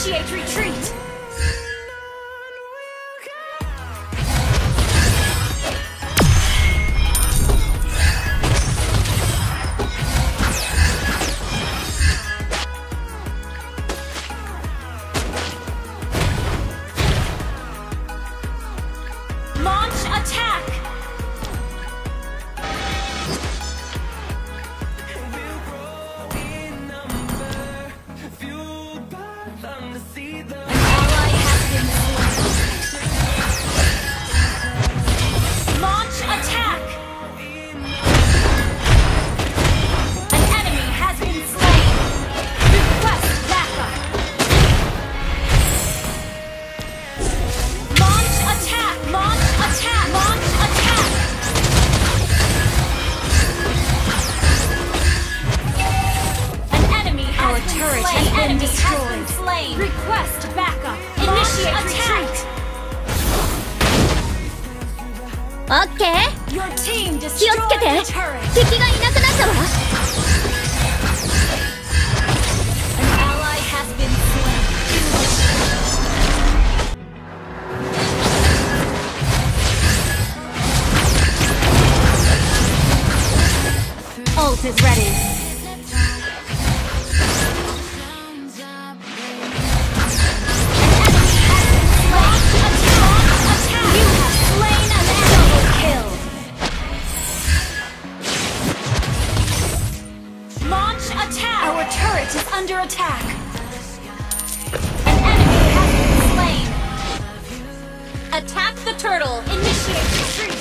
Initiate retreat! destroyed. slain. Request backup. Initiate attack. Retreat. Okay. Your team destroyed the turret. attack! Our turret is under attack! An enemy has been slain! Attack the turtle! Initiate retreat!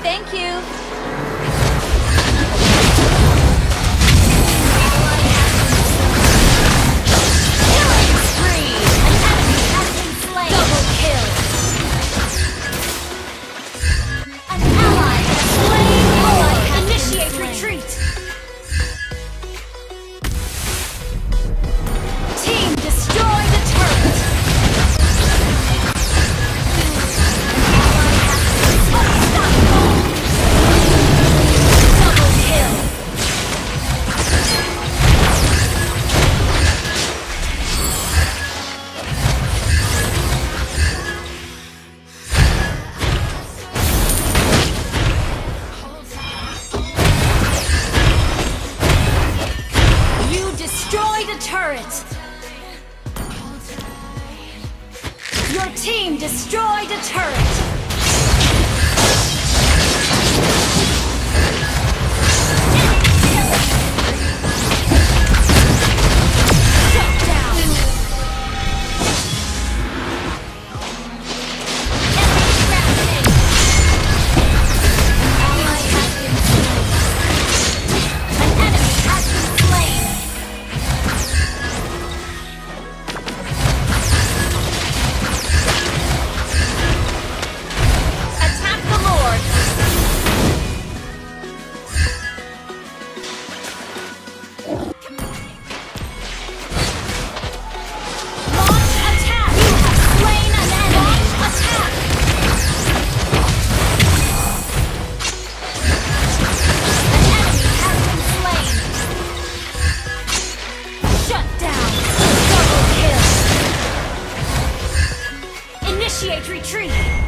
Thank you! destroyed a turret! Initiate retreat!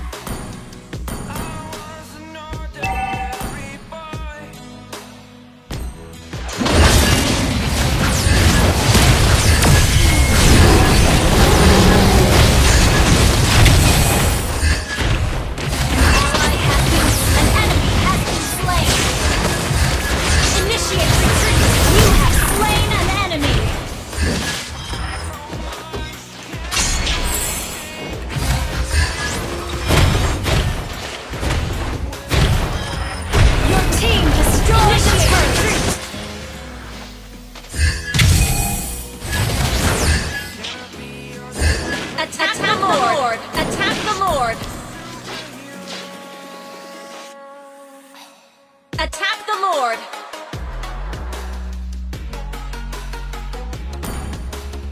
Lord.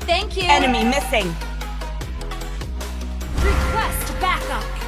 Thank you. Enemy missing. Request backup.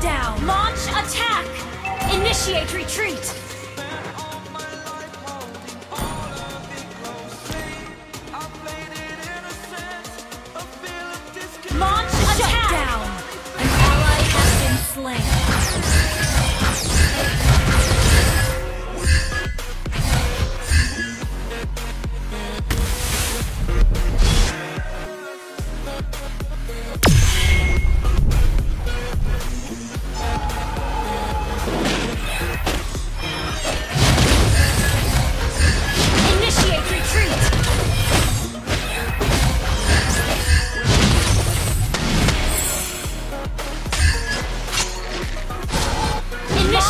down. Launch attack. Initiate retreat.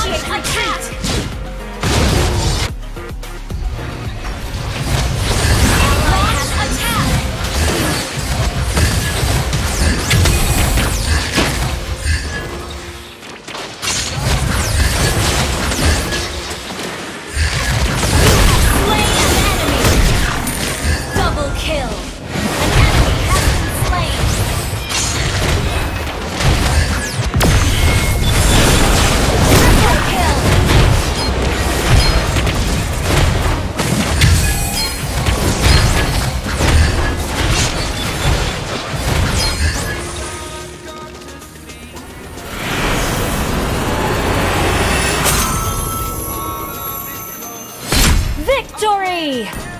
Initiate retreat! Yay!